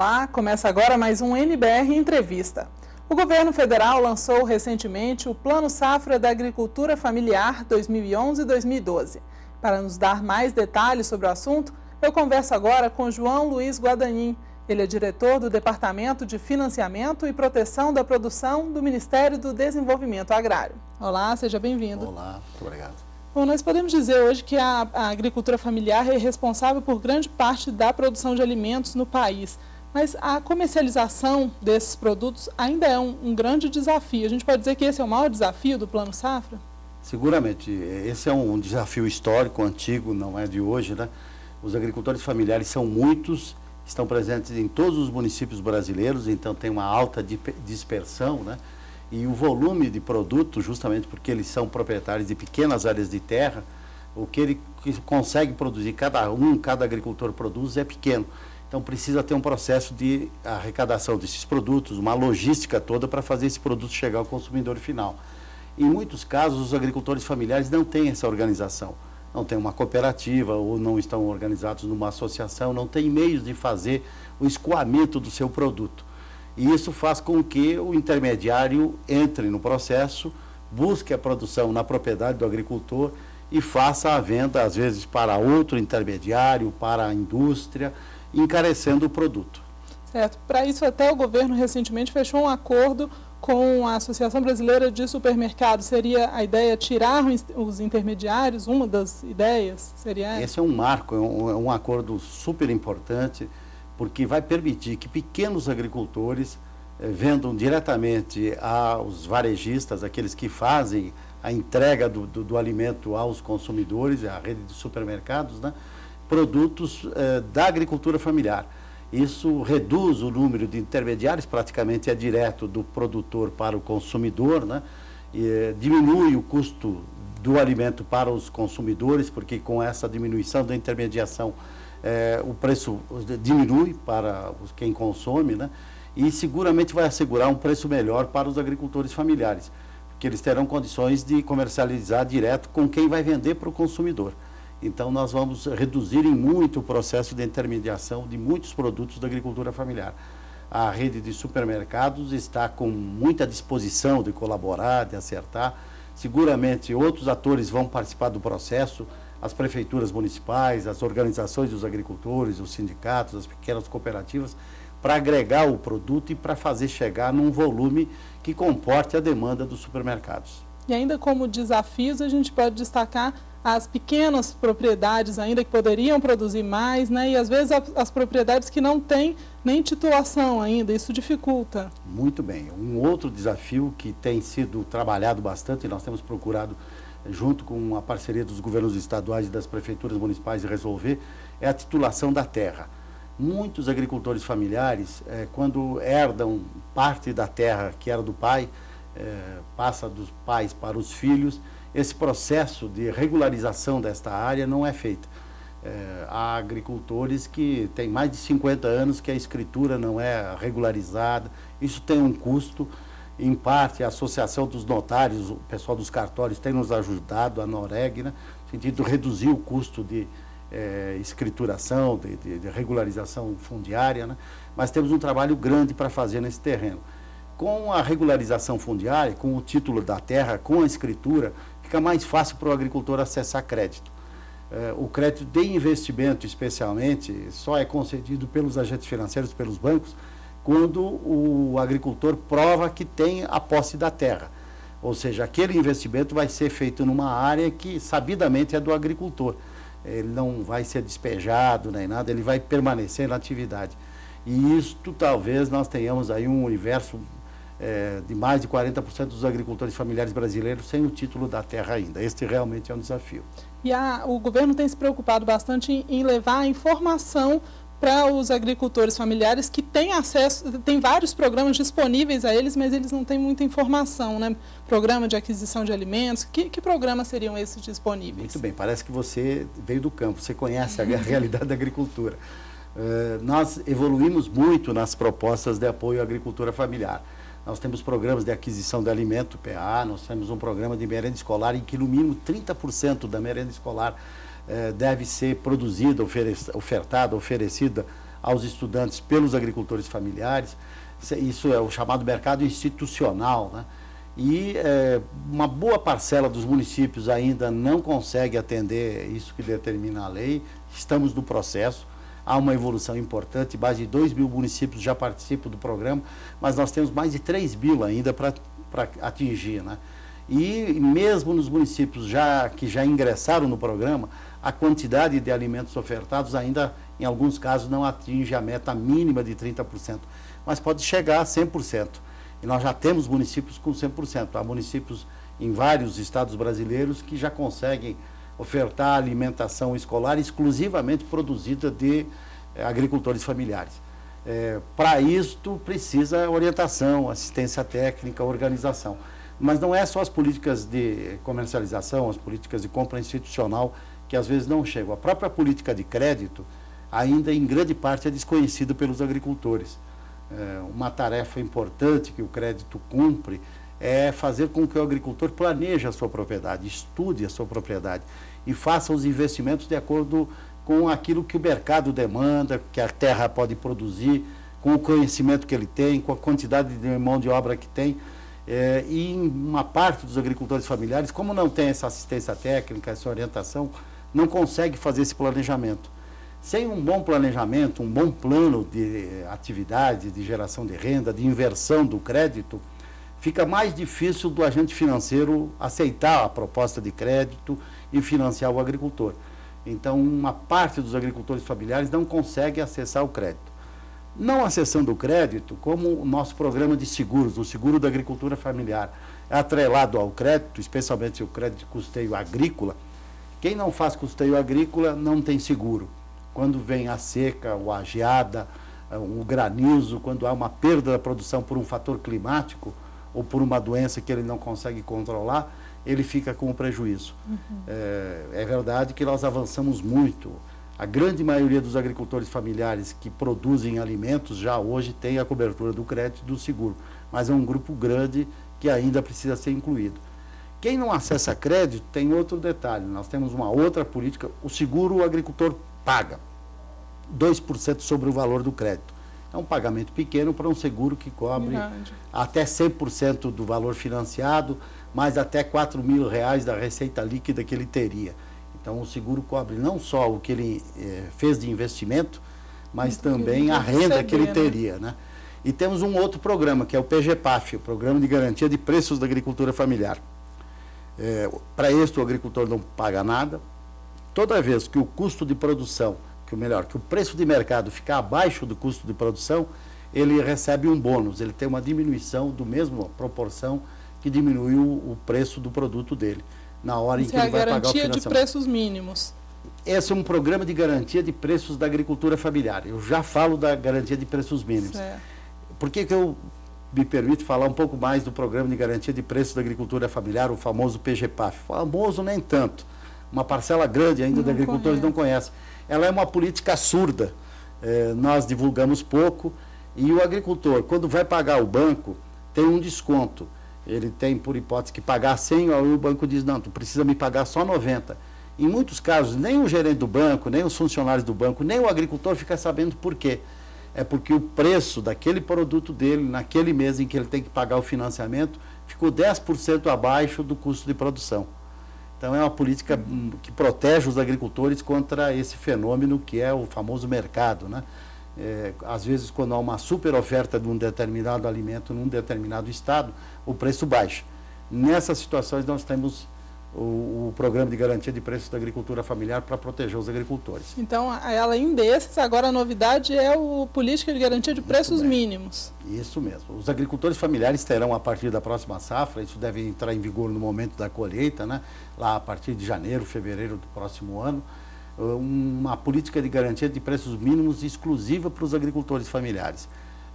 Olá, começa agora mais um NBR Entrevista. O governo federal lançou recentemente o Plano Safra da Agricultura Familiar 2011-2012. Para nos dar mais detalhes sobre o assunto, eu converso agora com João Luiz Guadanin. Ele é diretor do Departamento de Financiamento e Proteção da Produção do Ministério do Desenvolvimento Agrário. Olá, seja bem-vindo. Olá, muito obrigado. Bom, nós podemos dizer hoje que a, a agricultura familiar é responsável por grande parte da produção de alimentos no país. Mas a comercialização desses produtos ainda é um, um, grande desafio. A gente pode dizer que esse é o maior desafio do Plano Safra? Seguramente. Esse é um desafio histórico, antigo, não é de hoje, né? Os agricultores familiares são muitos, estão presentes em todos os municípios brasileiros, então tem uma alta dispersão, né? E o volume de produto, justamente porque eles são proprietários de pequenas áreas de terra, o que ele consegue produzir, cada um, cada agricultor produz, é pequeno. Então precisa ter um processo de arrecadação desses produtos, uma logística toda para fazer esse produto chegar ao consumidor final. Em muitos casos, os agricultores familiares não têm essa organização. Não tem uma cooperativa ou não estão organizados numa associação, não têm meios de fazer o escoamento do seu produto. E isso faz com que o intermediário entre no processo, busque a produção na propriedade do agricultor e faça a venda, às vezes, para outro intermediário, para a indústria encarecendo o produto. Certo. Para isso, até o governo recentemente fechou um acordo com a Associação Brasileira de Supermercados. Seria a ideia tirar os intermediários? Uma das ideias seria? Esse é um marco, é um, é um acordo super importante, porque vai permitir que pequenos agricultores eh, vendam diretamente aos varejistas, aqueles que fazem a entrega do, do, do alimento aos consumidores, a rede de supermercados, né? Produtos eh, da agricultura familiar. Isso reduz o número de intermediários, praticamente é direto do produtor para o consumidor, né? E, eh, diminui o custo do alimento para os consumidores, porque com essa diminuição da intermediação eh, o preço diminui para quem consome, né? e seguramente vai assegurar um preço melhor para os agricultores familiares, porque eles terão condições de comercializar direto com quem vai vender para o consumidor. Então, nós vamos reduzir em muito o processo de intermediação de muitos produtos da agricultura familiar. A rede de supermercados está com muita disposição de colaborar, de acertar. Seguramente outros atores vão participar do processo, as prefeituras municipais, as organizações dos agricultores, os sindicatos, as pequenas cooperativas, para agregar o produto e para fazer chegar num volume que comporte a demanda dos supermercados. E ainda como desafios, a gente pode destacar as pequenas propriedades ainda que poderiam produzir mais, né? E às vezes as propriedades que não têm nem titulação ainda, isso dificulta. Muito bem. Um outro desafio que tem sido trabalhado bastante, e nós temos procurado, junto com a parceria dos governos estaduais e das prefeituras municipais, resolver, é a titulação da terra. Muitos agricultores familiares, é, quando herdam parte da terra que era do pai, é, passa dos pais para os filhos, esse processo de regularização desta área não é feito. É, há agricultores que têm mais de 50 anos que a escritura não é regularizada, isso tem um custo. Em parte, a Associação dos Notários, o pessoal dos cartórios tem nos ajudado, a Noreg, né, no sentido de reduzir o custo de é, escrituração, de, de, de, regularização fundiária, né, mas temos um trabalho grande para fazer nesse terreno. Com a regularização fundiária, com o título da terra, com a escritura, fica mais fácil para o agricultor acessar crédito. É, o crédito de investimento, especialmente, só é concedido pelos agentes financeiros, pelos bancos, quando o agricultor prova que tem a posse da terra. Ou seja, aquele investimento vai ser feito numa área que sabidamente é do agricultor. Ele não vai ser despejado nem nada, ele vai permanecer na atividade. E isto talvez nós tenhamos aí um universo é, de mais de 40% dos agricultores familiares brasileiros sem o título da terra ainda. Este realmente é um desafio. E a, o governo tem se preocupado bastante em, em levar a informação para os agricultores familiares que têm acesso, tem vários programas disponíveis a eles, mas eles não têm muita informação, né? Programa de aquisição de alimentos, que, que programas seriam esses disponíveis? Muito bem, parece que você veio do campo, você conhece a realidade da agricultura. Uh, nós evoluímos muito nas propostas de apoio à agricultura familiar. Nós temos programas de aquisição de alimento, PA, nós temos um programa de merenda escolar em que no mínimo 30% da merenda escolar eh, deve ser produzida, ofertada, oferecida aos estudantes pelos agricultores familiares. Isso é o chamado mercado institucional. Né? E é, uma boa parcela dos municípios ainda não consegue atender isso que determina a lei. Estamos no processo. Há uma evolução importante, mais de 2 mil municípios já participam do programa, mas nós temos mais de 3 mil ainda para atingir. Né? E mesmo nos municípios já, que já ingressaram no programa, a quantidade de alimentos ofertados ainda, em alguns casos, não atinge a meta mínima de 30%, mas pode chegar a 100%. E nós já temos municípios com 100%. Há municípios em vários estados brasileiros que já conseguem ofertar alimentação escolar exclusivamente produzida de eh, agricultores familiares. É, Para isto precisa orientação, assistência técnica, organização. Mas não é só as políticas de comercialização, as políticas de compra institucional que às vezes não chegam. A própria política de crédito ainda em grande parte é desconhecida pelos agricultores. É, uma tarefa importante que o crédito cumpre é fazer com que o agricultor planeje a sua propriedade, estude a sua propriedade e faça os investimentos de acordo com aquilo que o mercado demanda, que a terra pode produzir, com o conhecimento que ele tem, com a quantidade de mão de obra que tem. É, e uma parte dos agricultores familiares, como não tem essa assistência técnica, essa orientação, não consegue fazer esse planejamento. Sem um bom planejamento, um bom plano de atividade, de geração de renda, de inversão do crédito, fica mais difícil do agente financeiro aceitar a proposta de crédito e financiar o agricultor. Então, uma parte dos agricultores familiares não consegue acessar o crédito. Não acessando o crédito, como o nosso programa de seguros, o seguro da agricultura familiar, é atrelado ao crédito, especialmente o crédito de custeio agrícola, quem não faz custeio agrícola não tem seguro. Quando vem a seca, ou a geada, o granizo, quando há uma perda da produção por um fator climático ou por uma doença que ele não consegue controlar, ele fica com o prejuízo. Uhum. É, é verdade que nós avançamos muito. A grande maioria dos agricultores familiares que produzem alimentos já hoje tem a cobertura do crédito e do seguro, mas é um grupo grande que ainda precisa ser incluído. Quem não acessa crédito tem outro detalhe. Nós temos uma outra política. O seguro o agricultor paga 2% sobre o valor do crédito. É um pagamento pequeno para um seguro que cobre Verdade. até 100% do valor financiado, mais até 4 mil reais da receita líquida que ele teria. Então, o seguro cobre não só o que ele eh, fez de investimento, mas também a renda que ele né? teria. Né? E temos um outro programa, que é o PGPAF, o Programa de Garantia de Preços da Agricultura Familiar. É, Para este, o agricultor não paga nada. Toda vez que o custo de produção, que o melhor, que o preço de mercado ficar abaixo do custo de produção, ele recebe um bônus, ele tem uma diminuição do mesmo proporção que diminuiu o preço do produto dele, na hora Isso em que é ele vai pagar o financiamento. garantia de preços mínimos. Esse é um programa de garantia de preços da agricultura familiar. Eu já falo da garantia de preços mínimos. Certo. Por que, que eu me permito falar um pouco mais do programa de garantia de preços da agricultura familiar, o famoso PGPAF? Famoso nem tanto. Uma parcela grande ainda de agricultores não conhece. Ela é uma política surda. É, nós divulgamos pouco e o agricultor, quando vai pagar o banco, tem um desconto ele tem, por hipótese, que pagar 100, aí o banco diz, não, tu precisa me pagar só 90. Em muitos casos, nem o gerente do banco, nem os funcionários do banco, nem o agricultor fica sabendo por quê. É porque o preço daquele produto dele, naquele mês em que ele tem que pagar o financiamento, ficou 10% abaixo do custo de produção. Então é uma política que protege os agricultores contra esse fenômeno que é o famoso mercado, né? É, às vezes, quando há uma super oferta de um determinado alimento num determinado estado, o preço baixa. Nessas situações, nós temos o, o, programa de garantia de preços da agricultura familiar para proteger os agricultores. Então, além desses, agora a novidade é o política de garantia de preços mínimos. Isso mesmo. Os agricultores familiares terão, a partir da próxima safra, isso deve entrar em vigor no momento da colheita, né? lá a partir de janeiro, fevereiro do próximo ano, uma política de garantia de preços mínimos exclusiva para os agricultores familiares.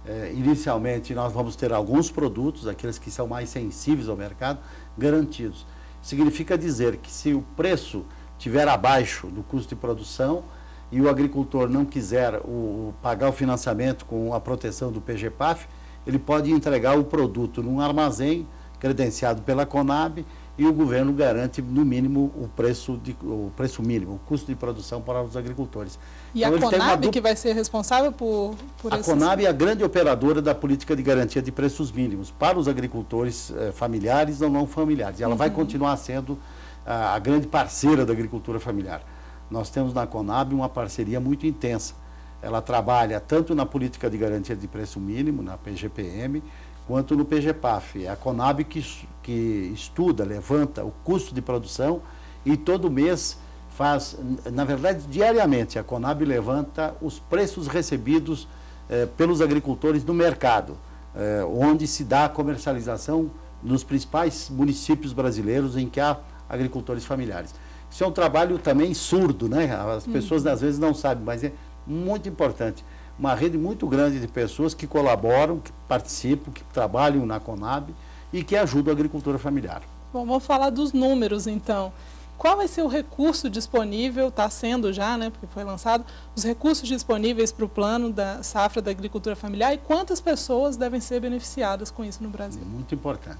É, inicialmente, nós vamos ter alguns produtos, aqueles que são mais sensíveis ao mercado, garantidos. Significa dizer que se o preço estiver abaixo do custo de produção e o agricultor não quiser o, pagar o financiamento com a proteção do PGPAF, ele pode entregar o produto num armazém credenciado pela Conab e o governo garante, no mínimo, o preço, de, o preço mínimo, o custo de produção para os agricultores. E então, a Conab dupla... que vai ser responsável por, por A esses... Conab é a grande operadora da política de garantia de preços mínimos para os agricultores eh, familiares ou não familiares. E ela uhum. vai continuar sendo a, a grande parceira da agricultura familiar. Nós temos na Conab uma parceria muito intensa. Ela trabalha tanto na política de garantia de preço mínimo, na PGPM, quanto no PGPAF. É a Conab que, que estuda, levanta o custo de produção e todo mês faz, na verdade, diariamente, a Conab levanta os preços recebidos eh, pelos agricultores no mercado, eh, onde se dá a comercialização nos principais municípios brasileiros em que há agricultores familiares. Isso é um trabalho também surdo, né? As pessoas uhum. às vezes não sabem, mas é muito importante uma rede muito grande de pessoas que colaboram, que participam, que trabalham na Conab e que ajudam a agricultura familiar. Bom, vamos falar dos números então. Qual vai ser o recurso disponível, está sendo já, né, porque foi lançado, os recursos disponíveis para o plano da safra da agricultura familiar e quantas pessoas devem ser beneficiadas com isso no Brasil? Muito importante.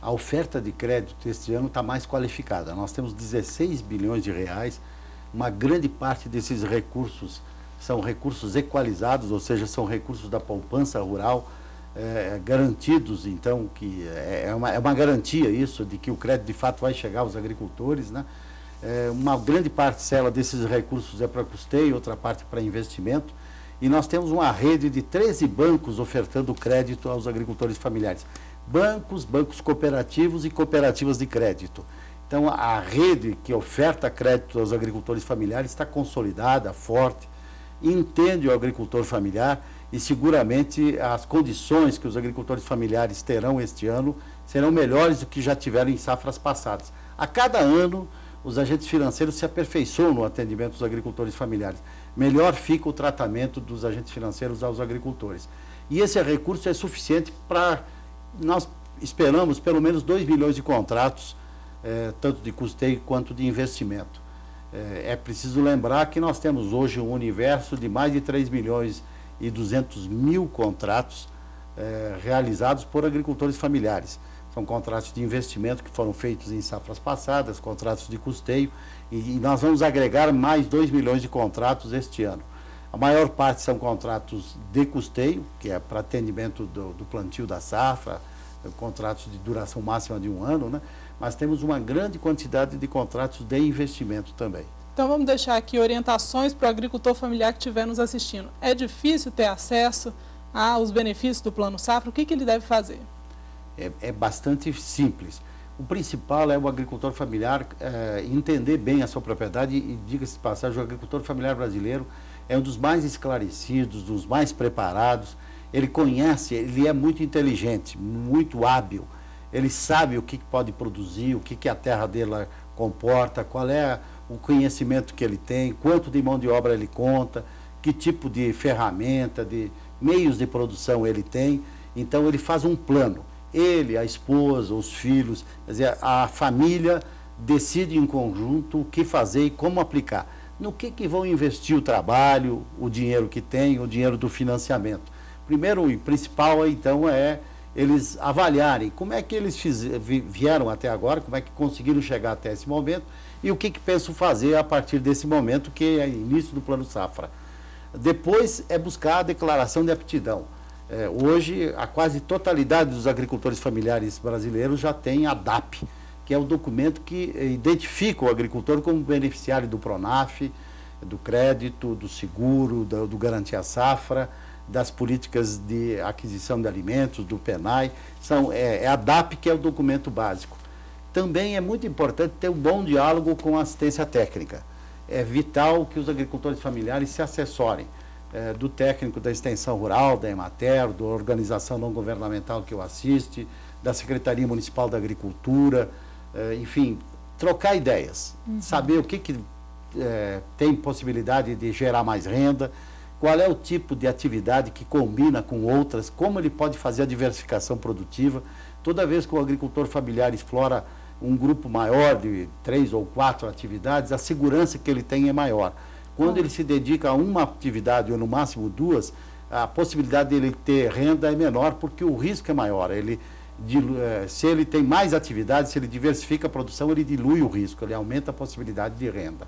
A oferta de crédito este ano está mais qualificada. Nós temos 16 bilhões de reais, uma grande parte desses recursos são recursos equalizados, ou seja, são recursos da poupança rural é, garantidos, então, que é, é uma, é uma garantia isso, de que o crédito de fato vai chegar aos agricultores, né? É, uma grande parcela desses recursos é para custeio, outra parte para investimento, e nós temos uma rede de 13 bancos ofertando crédito aos agricultores familiares. Bancos, bancos cooperativos e cooperativas de crédito. Então, a rede que oferta crédito aos agricultores familiares está consolidada, forte, entende o agricultor familiar e seguramente as condições que os agricultores familiares terão este ano serão melhores do que já tiveram em safras passadas. A cada ano, os agentes financeiros se aperfeiçoam no atendimento dos agricultores familiares. Melhor fica o tratamento dos agentes financeiros aos agricultores. E esse recurso é suficiente para. Nós esperamos pelo menos 2 milhões de contratos, eh, tanto de custeio quanto de investimento. É, é, preciso lembrar que nós temos hoje um universo de mais de 3 milhões e 200 mil contratos é, realizados por agricultores familiares. São contratos de investimento que foram feitos em safras passadas, contratos de custeio, e, e nós vamos agregar mais 2 milhões de contratos este ano. A maior parte são contratos de custeio, que é para atendimento do, do plantio da safra, contratos de duração máxima de um ano, né? Mas temos uma grande quantidade de contratos de investimento também. Então vamos deixar aqui orientações para o agricultor familiar que estiver nos assistindo. É difícil ter acesso aos benefícios do Plano Safra? O que, que ele deve fazer? É, é bastante simples. O principal é o agricultor familiar é, entender bem a sua propriedade e, diga-se de passagem, o agricultor familiar brasileiro é um dos mais esclarecidos, dos mais preparados. Ele conhece, ele é muito inteligente, muito hábil ele sabe o que pode produzir, o que, que a terra dele comporta, qual é o conhecimento que ele tem, quanto de mão de obra ele conta, que tipo de ferramenta, de meios de produção ele tem. Então ele faz um plano. Ele, a esposa, os filhos, quer dizer, a família decide em conjunto o que fazer e como aplicar. No que, que vão investir o trabalho, o dinheiro que tem, o dinheiro do financiamento. Primeiro e principal, então, é eles avaliarem como é que eles vieram até agora, como é que conseguiram chegar até esse momento e o que, que pensam fazer a partir desse momento, que é início do Plano Safra. Depois é buscar a declaração de aptidão. É, hoje, a quase totalidade dos agricultores familiares brasileiros já tem a DAP, que é o documento que identifica o agricultor como beneficiário do PRONAF, do crédito, do seguro, do, do Garantia Safra, das políticas de aquisição de alimentos, do PENAI, são, é, é a DAP que é o documento básico. Também é muito importante ter um bom diálogo com a assistência técnica. É vital que os agricultores familiares se assessorem é, do técnico da extensão rural, da Emater, da organização não governamental que o assiste, da Secretaria Municipal da Agricultura, é, enfim, trocar ideias, uhum. saber o que, que é, tem possibilidade de gerar mais renda, qual é o tipo de atividade que combina com outras, como ele pode fazer a diversificação produtiva. Toda vez que o agricultor familiar explora um grupo maior de três ou quatro atividades, a segurança que ele tem é maior. Quando ele se dedica a uma atividade ou no máximo duas, a possibilidade dele ter renda é menor porque o risco é maior. Ele, eh, se ele tem mais atividades, se ele diversifica a produção, ele dilui o risco, ele aumenta a possibilidade de renda.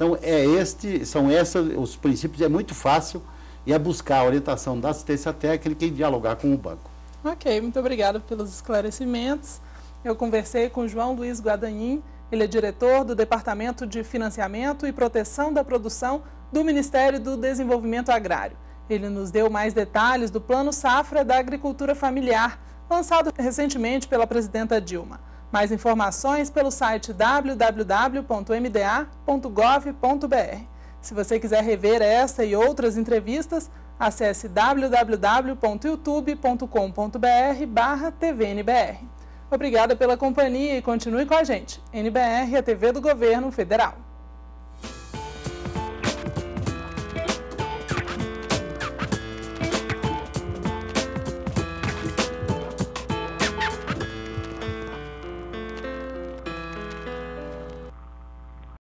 Então, é este, são esses os princípios, é muito fácil e é buscar a orientação da assistência técnica e dialogar com o banco. Ok, muito obrigada pelos esclarecimentos. Eu conversei com João Luiz Guadagnini, ele é diretor do Departamento de Financiamento e Proteção da Produção do Ministério do Desenvolvimento Agrário. Ele nos deu mais detalhes do Plano Safra da Agricultura Familiar, lançado recentemente pela presidenta Dilma. Mais informações pelo site www.mda.gov.br. Se você quiser rever essa e outras entrevistas, acesse www.youtube.com.br tvnbr. Obrigada pela companhia e continue com a gente. NBR, a TV do Governo Federal.